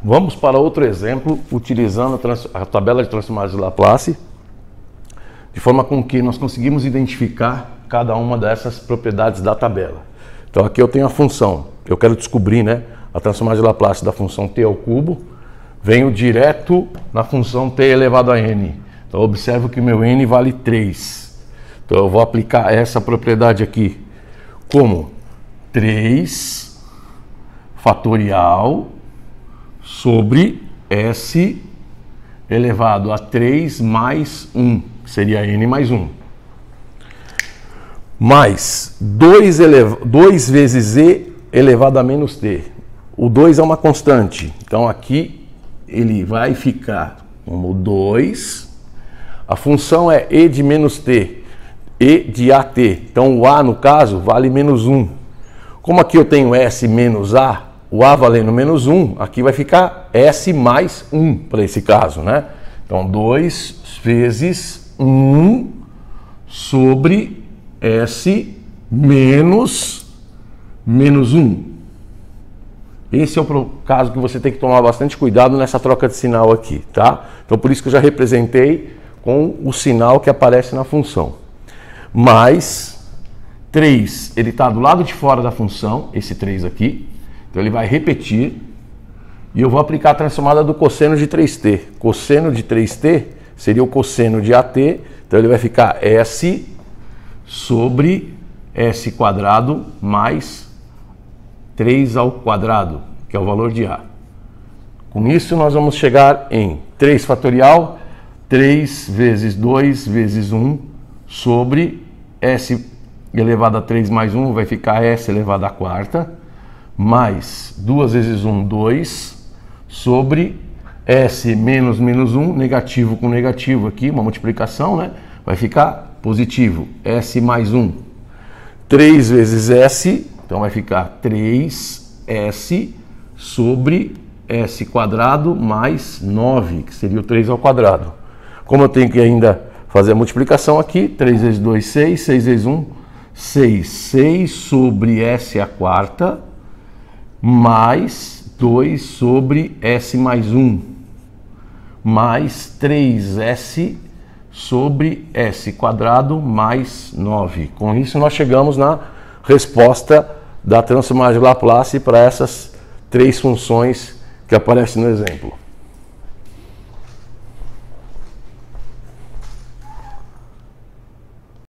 Vamos para outro exemplo, utilizando a, a tabela de transformadas de Laplace, de forma com que nós conseguimos identificar cada uma dessas propriedades da tabela. Então aqui eu tenho a função, eu quero descobrir né, a transformada de Laplace da função t ao cubo, venho direto na função t elevado a n. Então observo que meu n vale 3. Então eu vou aplicar essa propriedade aqui como 3 fatorial sobre S elevado a 3 mais 1, que seria N mais 1. Mais 2, eleva 2 vezes E elevado a menos T. O 2 é uma constante, então aqui ele vai ficar como 2. A função é E de menos T, E de AT. Então o A, no caso, vale menos 1. Como aqui eu tenho S menos A, o A valendo menos 1, aqui vai ficar S mais 1 para esse caso, né? Então, 2 vezes 1 sobre S menos, menos 1. Esse é o caso que você tem que tomar bastante cuidado nessa troca de sinal aqui, tá? Então, por isso que eu já representei com o sinal que aparece na função. Mais 3, ele está do lado de fora da função, esse 3 aqui, então ele vai repetir e eu vou aplicar a transformada do cosseno de 3t. Cosseno de 3t seria o cosseno de AT, então ele vai ficar S sobre S quadrado mais 3 ao quadrado, que é o valor de A. Com isso nós vamos chegar em 3 fatorial, 3 vezes 2 vezes 1 sobre S elevado a 3 mais 1 vai ficar S elevado a quarta mais 2 vezes 1, 2, sobre S menos menos 1, negativo com negativo aqui, uma multiplicação, né? Vai ficar positivo, S mais 1. 3 vezes S, então vai ficar 3S sobre S quadrado mais 9, que seria o 3 ao quadrado. Como eu tenho que ainda fazer a multiplicação aqui, 3 vezes 2, 6, 6 vezes 1, 6. 6 sobre S a quarta, mais 2 sobre S mais 1, mais 3S sobre S quadrado mais 9. Com isso, nós chegamos na resposta da transformada de Laplace para essas três funções que aparecem no exemplo.